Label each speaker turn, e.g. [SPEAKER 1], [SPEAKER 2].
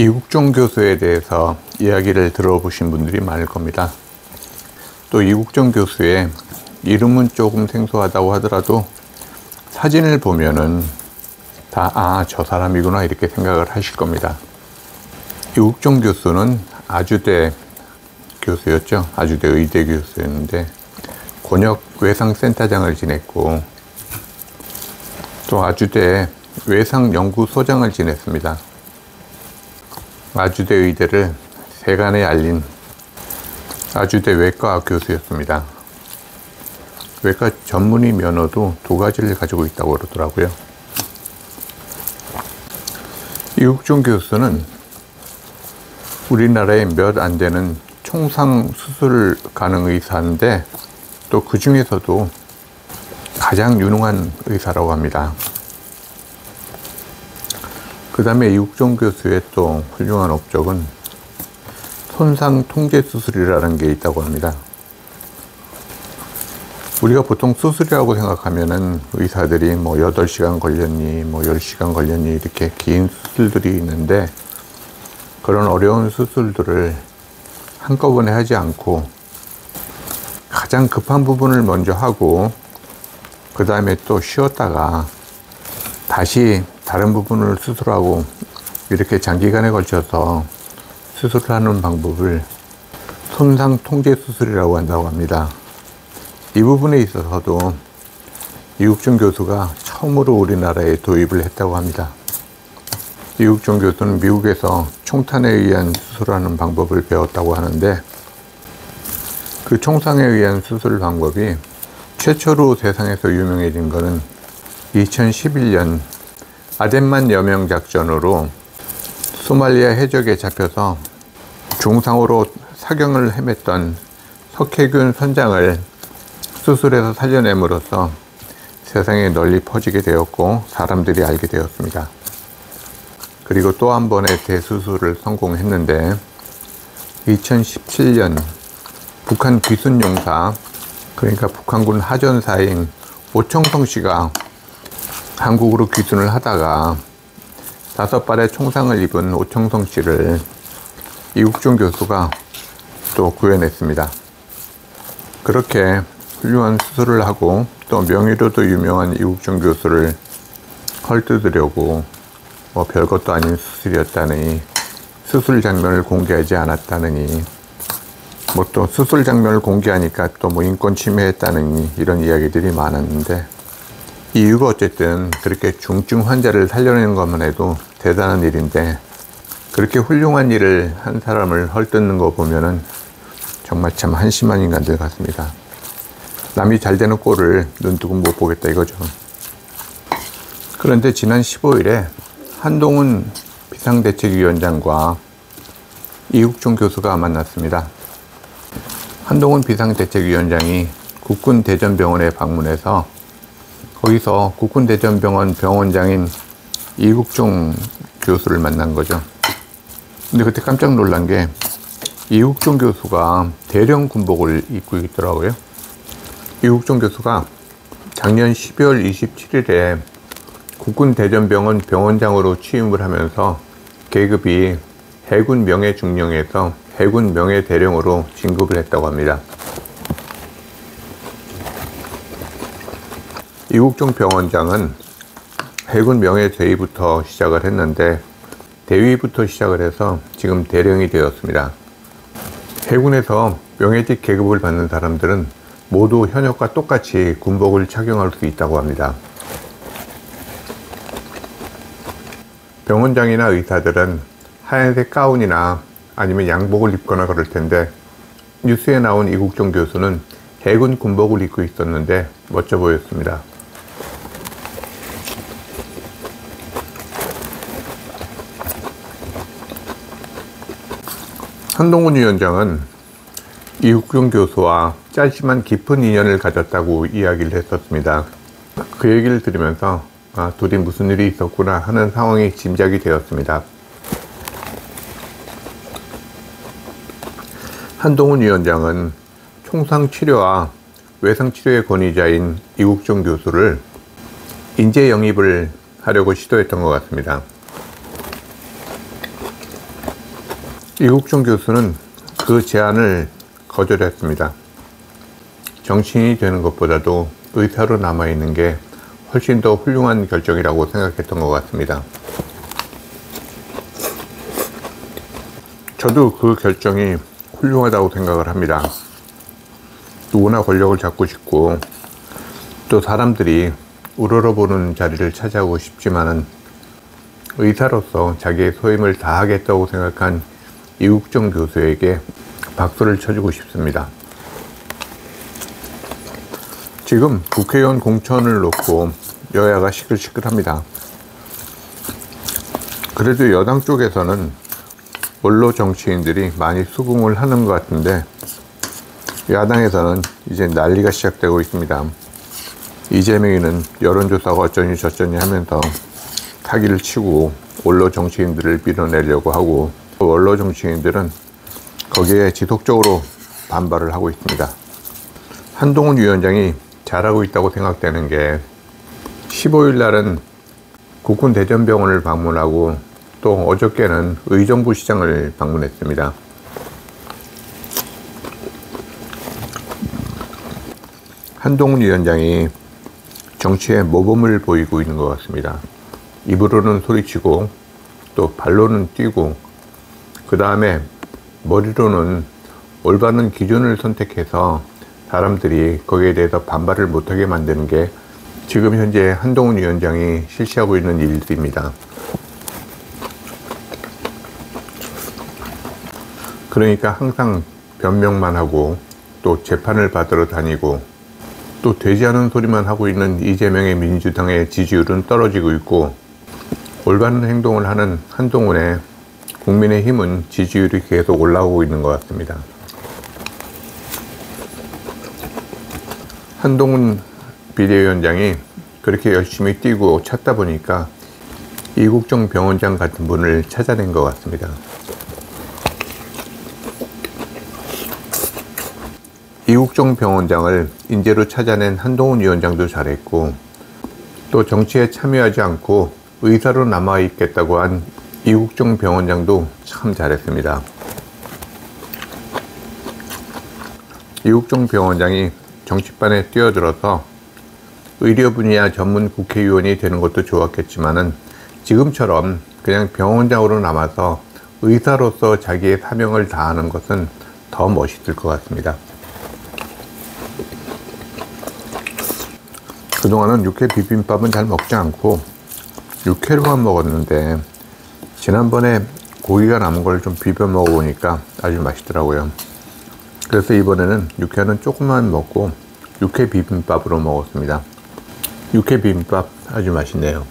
[SPEAKER 1] 이국종 교수에 대해서 이야기를 들어보신 분들이 많을 겁니다. 또 이국종 교수의 이름은 조금 생소하다고 하더라도 사진을 보면은 다, 아, 저 사람이구나, 이렇게 생각을 하실 겁니다. 이국종 교수는 아주대 교수였죠. 아주대 의대 교수였는데, 권역 외상센터장을 지냈고, 또 아주대 외상연구소장을 지냈습니다. 아주대 의대를 세간에 알린 아주대 외과 교수였습니다. 외과 전문의 면허도 두 가지를 가지고 있다고 그러더라고요. 이국종 교수는 우리나라에 몇 안 되는 총상 수술 가능 의사인데 또 그 중에서도 가장 유능한 의사라고 합니다. 그 다음에 이국종 교수의 또 훌륭한 업적은 손상 통제 수술이라는 게 있다고 합니다. 우리가 보통 수술이라고 생각하면은 의사들이 뭐 8시간 걸렸니, 뭐 10시간 걸렸니, 이렇게 긴 수술들이 있는데 그런 어려운 수술들을 한꺼번에 하지 않고 가장 급한 부분을 먼저 하고 그 다음에 또 쉬었다가 다시 다른 부분을 수술하고 이렇게 장기간에 걸쳐서 수술하는 방법을 손상 통제 수술이라고 한다고 합니다. 이 부분에 있어서도 이국종 교수가 처음으로 우리나라에 도입을 했다고 합니다. 이국종 교수는 미국에서 총탄에 의한 수술하는 방법을 배웠다고 하는데 그 총상에 의한 수술 방법이 최초로 세상에서 유명해진 것은 2011년 아덴만 여명 작전으로 소말리아 해적에 잡혀서 중상으로 사경을 헤맸던 석혜균 선장을 수술해서 살려냄으로써 세상에 널리 퍼지게 되었고 사람들이 알게 되었습니다. 그리고 또 한 번의 대수술을 성공했는데 2017년 북한 귀순용사 그러니까 북한군 하전사인 오청성 씨가 한국으로 귀순을 하다가 다섯 발의 총상을 입은 오청성 씨를 이국종 교수가 또 구해냈습니다. 그렇게 훌륭한 수술을 하고 또 명의로도 유명한 이국종 교수를 헐뜯으려고 뭐 별것도 아닌 수술이었다느니 수술 장면을 공개하지 않았다느니 뭐 또 수술 장면을 공개하니까 또 뭐 인권 침해했다느니 이런 이야기들이 많았는데 이유가 어쨌든 그렇게 중증 환자를 살려내는 것만 해도 대단한 일인데 그렇게 훌륭한 일을 한 사람을 헐뜯는 거 보면은 정말 참 한심한 인간들 같습니다. 남이 잘 되는 꼴을 눈뜨고 못 보겠다 이거죠. 그런데 지난 15일에 한동훈 비상대책위원장과 이국종 교수가 만났습니다. 한동훈 비상대책위원장이 국군 대전병원에 방문해서 거기서 국군대전병원 병원장인 이국종 교수를 만난 거죠. 근데 그때 깜짝 놀란 게 이국종 교수가 대령 군복을 입고 있더라고요. 이국종 교수가 작년 12월 27일에 국군 대전병원 병원장으로 취임을 하면서 계급이 해군 명예 중령에서 해군 명예 대령으로 진급을 했다고 합니다. 이국종 병원장은 해군 명예 대위부터 시작을 했는데 대위부터 시작을 해서 지금 대령이 되었습니다. 해군에서 명예직 계급을 받는 사람들은 모두 현역과 똑같이 군복을 착용할 수 있다고 합니다. 병원장이나 의사들은 하얀색 가운이나 아니면 양복을 입거나 그럴 텐데 뉴스에 나온 이국종 교수는 해군 군복을 입고 있었는데 멋져 보였습니다. 한동훈 위원장은 이국경 교수와 짧지만 깊은 인연을 가졌다고 이야기를 했었습니다. 그 얘기를 들으면서 아, 둘이 무슨 일이 있었구나 하는 상황이 짐작이 되었습니다. 한동훈 위원장은 총상치료와 외상치료의 권위자인 이국종 교수를 인재 영입을 하려고 시도했던 것 같습니다. 이국종 교수는 그 제안을 거절했습니다. 정치인이 되는 것보다도 의사로 남아있는 게 훨씬 더 훌륭한 결정이라고 생각했던 것 같습니다. 저도 그 결정이 훌륭하다고 생각을 합니다. 누구나 권력을 잡고 싶고 또 사람들이 우러러보는 자리를 차지하고 싶지만은 의사로서 자기의 소임을 다하겠다고 생각한 이국정 교수에게 박수를 쳐주고 싶습니다. 지금 국회의원 공천을 놓고 여야가 시끌시끌합니다. 그래도 여당 쪽에서는 원로 정치인들이 많이 수긍을 하는 것 같은데 야당에서는 이제 난리가 시작되고 있습니다. 이재명이는 여론조사가 어쩌니 저쩌니 하면서 사기를 치고 원로 정치인들을 밀어내려고 하고 원로 정치인들은 거기에 지속적으로 반발을 하고 있습니다. 한동훈 위원장이 잘하고 있다고 생각되는 게 15일 날은 국군 대전병원을 방문하고 또 어저께는 의정부 시장을 방문했습니다. 한동훈 위원장이 정치에 모범을 보이고 있는 것 같습니다. 입으로는 소리치고 또 발로는 뛰고 그 다음에 머리로는 올바른 기준을 선택해서 사람들이 거기에 대해서 반발을 못하게 만드는 게 지금 현재 한동훈 위원장이 실시하고 있는 일들입니다. 그러니까 항상 변명만 하고 또 재판을 받으러 다니고 또 되지 않은 소리만 하고 있는 이재명의 민주당의 지지율은 떨어지고 있고 올바른 행동을 하는 한동훈의 국민의힘은 지지율이 계속 올라오고 있는 것 같습니다. 한동훈 비대위원장이 그렇게 열심히 뛰고 찾다 보니까 이국정 병원장 같은 분을 찾아낸 것 같습니다. 이국정 병원장을 인재로 찾아낸 한동훈 위원장도 잘했고 또 정치에 참여하지 않고 의사로 남아있겠다고 한 이국정 병원장도 참 잘했습니다. 이국정 병원장이 정치판에 뛰어들어서 의료 분야 전문 국회의원이 되는 것도 좋았겠지만은 지금처럼 그냥 병원장으로 남아서 의사로서 자기의 사명을 다하는 것은 더 멋있을 것 같습니다. 그동안은 육회 비빔밥은 잘 먹지 않고 육회로만 먹었는데 지난번에 고기가 남은 걸 좀 비벼 먹어보니까 아주 맛있더라고요. 그래서 이번에는 육회는 조금만 먹고 육회 비빔밥으로 먹었습니다. 육회 비빔밥 아주 맛있네요.